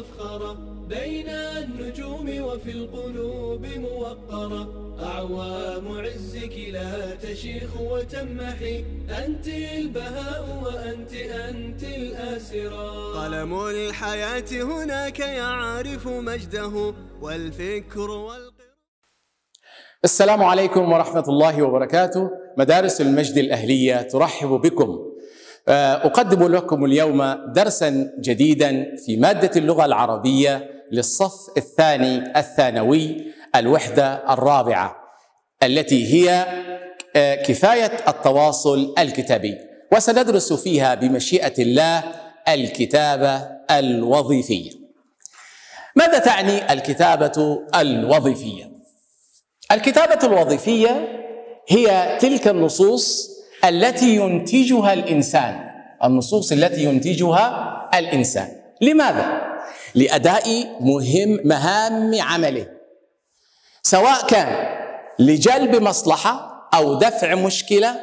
ومفخرة بين النجوم وفي القلوب موقرة. أعوام عزك لا تشيخ وتمحي أنت البهاء وأنت أنت الآسرة. قلم الحياة هناك يعرف مجده والفكر والقرار السلام عليكم ورحمة الله وبركاته. مدارس المجد الأهلية ترحب بكم. أقدم لكم اليوم درسا جديدا في مادة اللغة العربية للصف الثاني الثانوي الوحدة الرابعة التي هي كفاية التواصل الكتابي وسندرس فيها بمشيئة الله الكتابة الوظيفية ماذا تعني الكتابة الوظيفية؟ الكتابة الوظيفية هي تلك النصوص التي ينتجها الإنسان النصوص التي ينتجها الإنسان لماذا؟ لأداء مهم مهام عمله سواء كان لجلب مصلحة أو دفع مشكلة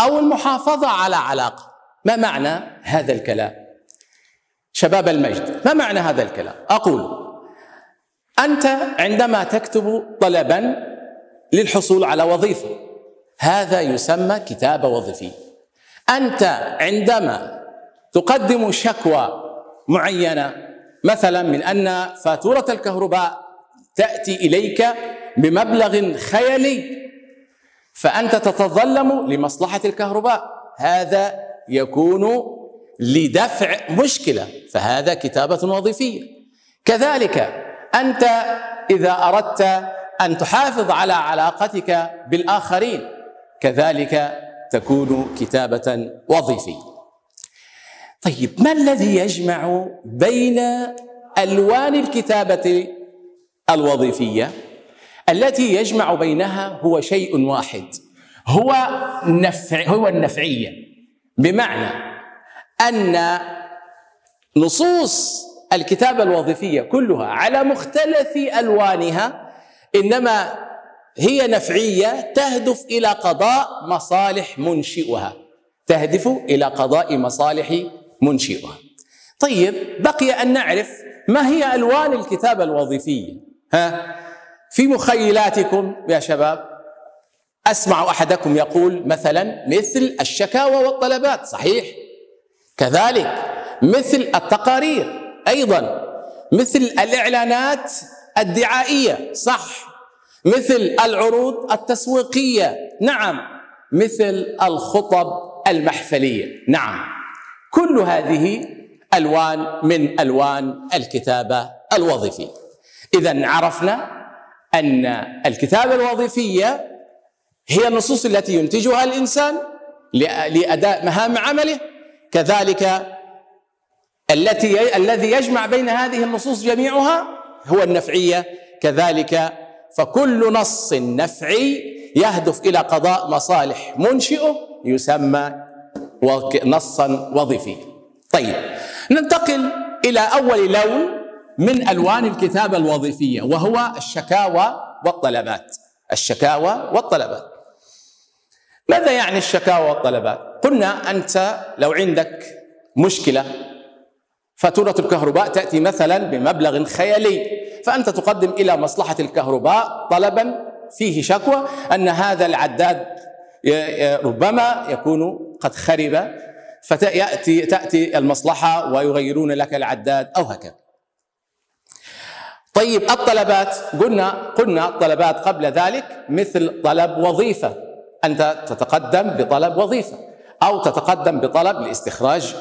أو المحافظة على علاقة ما معنى هذا الكلام؟ شباب المجد ما معنى هذا الكلام؟ أقول أنت عندما تكتب طلبا للحصول على وظيفة هذا يسمى كتابة وظيفية أنت عندما تقدم شكوى معينة مثلا من أن فاتورة الكهرباء تأتي إليك بمبلغ خيالي فأنت تتظلم لمصلحة الكهرباء. هذا يكون لدفع مشكلة فهذا كتابة وظيفية. كذلك أنت إذا أردت أن تحافظ على علاقتك بالآخرين كذلك تكون كتابة وظيفية. طيب ما الذي يجمع بين ألوان الكتابة الوظيفية؟ التي يجمع بينها هو شيء واحد هو نفع هو النفعية. بمعنى أن نصوص الكتابة الوظيفية كلها على مختلف ألوانها إنما هي نفعية تهدف إلى قضاء مصالح منشئها. تهدف إلى قضاء مصالح منشئها. طيب بقي أن نعرف ما هي ألوان الكتابة الوظيفية ها؟ في مخيلاتكم يا شباب أسمع أحدكم يقول مثلا مثل الشكاوى والطلبات صحيح؟ كذلك مثل التقارير أيضا مثل الإعلانات الدعائية صح؟ مثل العروض التسويقية. نعم. مثل الخطب المحفلية. نعم. كل هذه ألوان من ألوان الكتابة الوظيفية. إذا عرفنا أن الكتابة الوظيفية هي النصوص التي ينتجها الإنسان لأداء مهام عمله. كذلك التي الذي يجمع بين هذه النصوص جميعها هو النفعية. كذلك فكل نص نفعي يهدف إلى قضاء مصالح منشئه يسمى نصا وظيفيا. طيب ننتقل إلى أول لون من ألوان الكتابة الوظيفية وهو الشكاوى والطلبات. الشكاوى والطلبات. ماذا يعني الشكاوى والطلبات؟ قلنا أنت لو عندك مشكلة فاتورة الكهرباء تأتي مثلا بمبلغ خيالي فأنت تقدم إلى مصلحة الكهرباء طلبا فيه شكوى أن هذا العداد ربما يكون قد خرب فتأتي تأتي المصلحة ويغيرون لك العداد أو هكذا. طيب الطلبات قلنا قلنا الطلبات قبل ذلك مثل طلب وظيفة. أنت تتقدم بطلب وظيفة أو تتقدم بطلب لاستخراج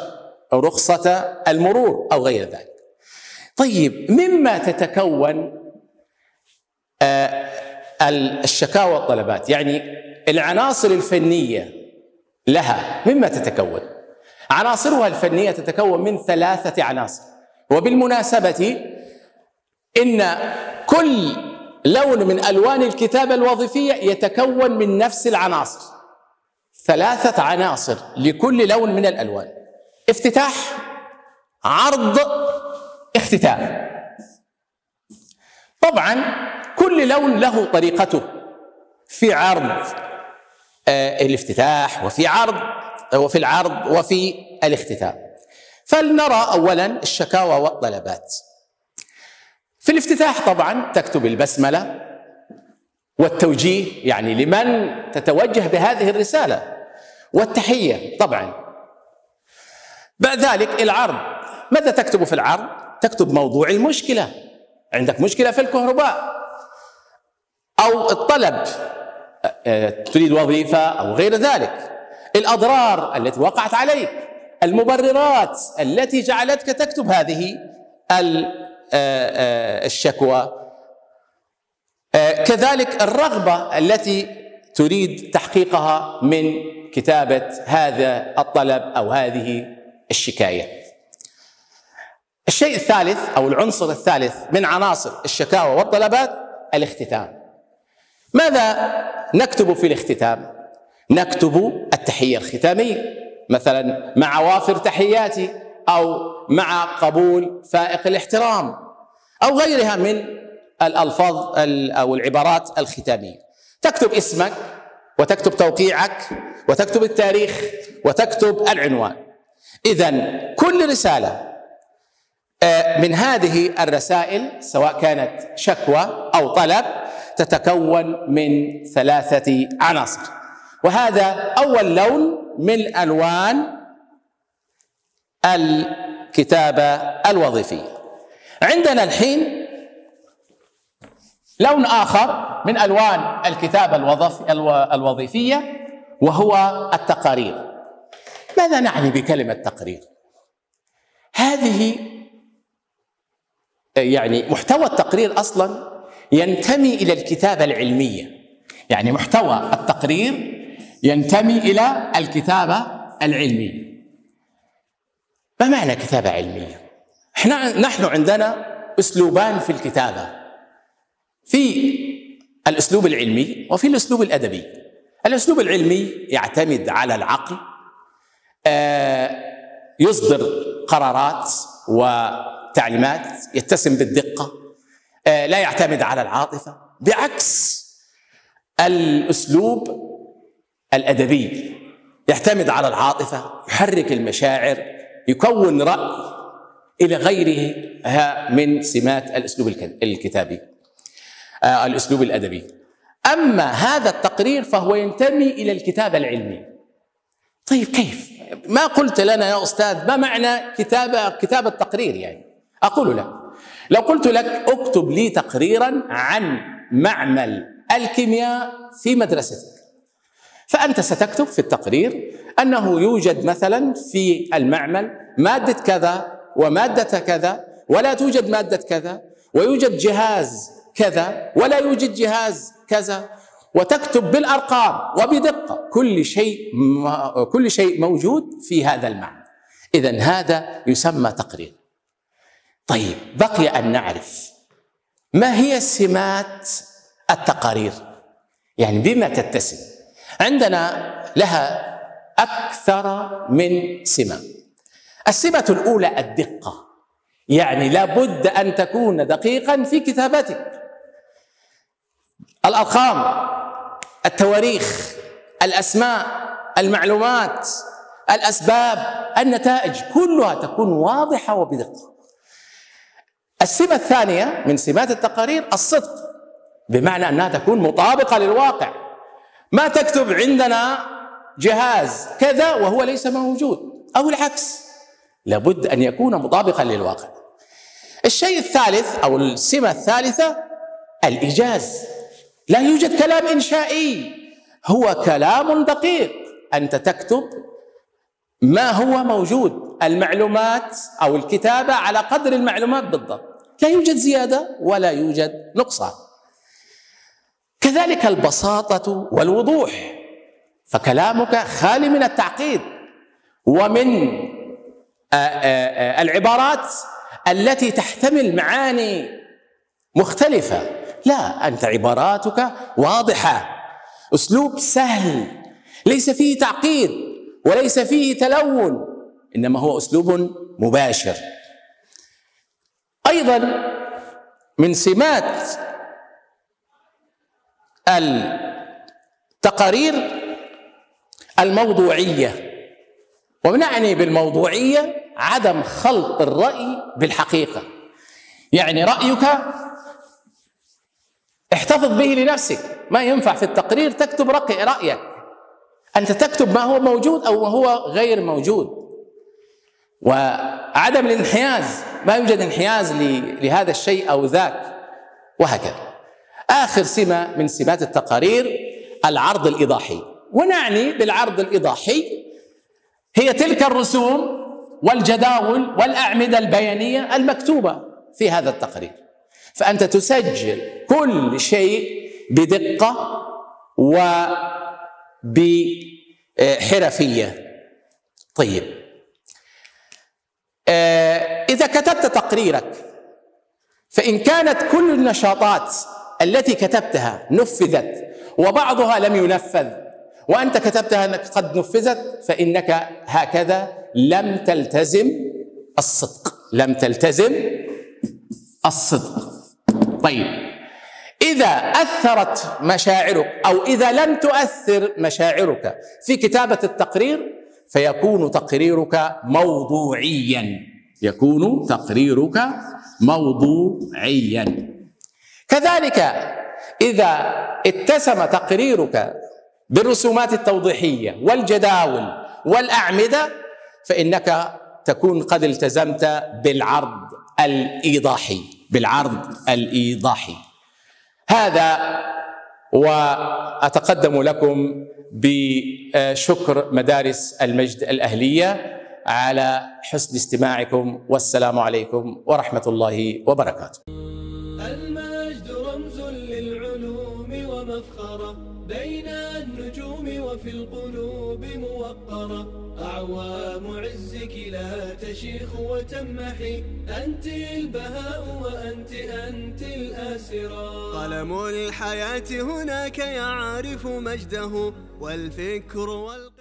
رخصة المرور أو غير ذلك. طيب مما تتكون الشكاوى والطلبات يعني العناصر الفنية لها مما تتكون. عناصرها الفنية تتكون من ثلاثة عناصر. وبالمناسبة إن كل لون من ألوان الكتابه الوظيفية يتكون من نفس العناصر. ثلاثة عناصر لكل لون من الألوان. افتتاح عرض اختتام طبعا كل لون له طريقته. في عرض آه الافتتاح وفي عرض وفي العرض وفي الاختتام. فلنرى اولا الشكاوى والطلبات. في الافتتاح طبعا تكتب البسملة والتوجيه يعني لمن تتوجه بهذه الرسالة. والتحية طبعا. بعد ذلك العرض. ماذا تكتب في العرض؟ تكتب موضوع المشكلة. عندك مشكلة في الكهرباء. أو الطلب آه، تريد وظيفة أو غير ذلك. الأضرار التي وقعت عليك. المبررات التي جعلتك تكتب هذه آه، آه، الشكوى. كذلك الرغبة التي تريد تحقيقها من كتابة هذا الطلب أو هذه الشكاية. الشيء الثالث أو العنصر الثالث من عناصر الشكاوى والطلبات الاختتام. ماذا نكتب في الاختتام؟ نكتب التحية الختامية مثلا مع وافر تحياتي أو مع قبول فائق الاحترام أو غيرها من الألفاظ أو العبارات الختامية. تكتب اسمك وتكتب توقيعك وتكتب التاريخ وتكتب العنوان. اذا كل رسالة من هذه الرسائل سواء كانت شكوى أو طلب تتكون من ثلاثة عناصر. وهذا أول لون من ألوان الكتابة الوظيفية. عندنا الحين لون آخر من ألوان الكتابة الوظيفية وهو التقارير. ماذا نعني بكلمة تقرير؟ هذه يعني محتوى التقرير أصلا ينتمي إلى الكتابة العلمية. يعني محتوى التقرير ينتمي إلى الكتابة العلمية. ما معنى كتابة علمية؟ إحنا نحن عندنا أسلوبان في الكتابة. في الأسلوب العلمي وفي الأسلوب الأدبي. الأسلوب العلمي يعتمد على العقل آه، يصدر قرارات وتعليمات يتسم بالدقة آه، لا يعتمد على العاطفة. بعكس الأسلوب الأدبي يعتمد على العاطفة يحرك المشاعر يكون رأي إلى غيرها من سمات الأسلوب الكتابي آه، الأسلوب الأدبي. أما هذا التقرير فهو ينتمي إلى الكتابه العلميه طيب كيف؟ ما قلت لنا يا أستاذ ما معنى كتابه كتابه تقرير يعني؟ أقول لك لو قلت لك اكتب لي تقريرا عن معمل الكيمياء في مدرستك. فأنت ستكتب في التقرير أنه يوجد مثلا في المعمل مادة كذا ومادة كذا ولا توجد مادة كذا ويوجد جهاز كذا ولا يوجد جهاز كذا. وتكتب بالأرقام وبدقة كل شيء كل شيء موجود في هذا المعنى اذا هذا يسمى تقرير. طيب بقي أن نعرف ما هي سمات التقارير؟ يعني بما تتسم عندنا لها أكثر من سمة. السمة الأولى الدقة يعني لابد أن تكون دقيقا في كتابتك الأرقام التواريخ الأسماء المعلومات الأسباب النتائج كلها تكون واضحة وبدقة. السمة الثانية من سمات التقارير الصدق بمعنى أنها تكون مطابقة للواقع. ما تكتب عندنا جهاز كذا وهو ليس موجود أو العكس لابد أن يكون مطابقا للواقع. الشيء الثالث أو السمة الثالثة الإيجاز. لا يوجد كلام إنشائي هو كلام دقيق. أنت تكتب ما هو موجود. المعلومات أو الكتابة على قدر المعلومات بالضبط. لا يوجد زيادة ولا يوجد نقصان. كذلك البساطة والوضوح. فكلامك خالي من التعقيد ومن العبارات التي تحتمل معاني مختلفة. لا أنت عباراتك واضحة. أسلوب سهل. ليس فيه تعقيد وليس فيه تلون. إنما هو أسلوب مباشر. أيضا من سمات التقارير الموضوعية ونعني بالموضوعية عدم خلط الرأي بالحقيقة. يعني رأيك احتفظ به لنفسك. ما ينفع في التقرير تكتب رأيك. أنت تكتب ما هو موجود أو ما هو غير موجود. وعدم الانحياز ما يوجد انحياز لهذا الشيء أو ذاك وهكذا. آخر سمة من سمات التقارير العرض الإيضاحي ونعني بالعرض الإيضاحي هي تلك الرسوم والجداول والأعمدة البيانية المكتوبة في هذا التقرير. فأنت تسجل كل شيء بدقة وبحرفية. طيب إذا كتبت تقريرك فإن كانت كل النشاطات التي كتبتها نفذت وبعضها لم ينفذ وأنت كتبتها أنك قد نفذت فإنك هكذا لم تلتزم الصدق لم تلتزم الصدق. طيب إذا أثرت مشاعرك أو إذا لم تؤثر مشاعرك في كتابة التقرير فيكون تقريرك موضوعيا. يكون تقريرك موضوعيا. كذلك إذا اتسم تقريرك بالرسومات التوضيحية والجداول والأعمدة فإنك تكون قد التزمت بالعرض الإيضاحي. بالعرض الإيضاحي. هذا وأتقدم لكم بشكر مدارس المجد الأهلية على حسن استماعكم والسلام عليكم ورحمة الله وبركاته. موقرة أعوام عزك لا تشيخ وتمحي أنت البهاء وأنت أنت الآسرة قلم الحياة هناك يعرف مجده والفكر والقلب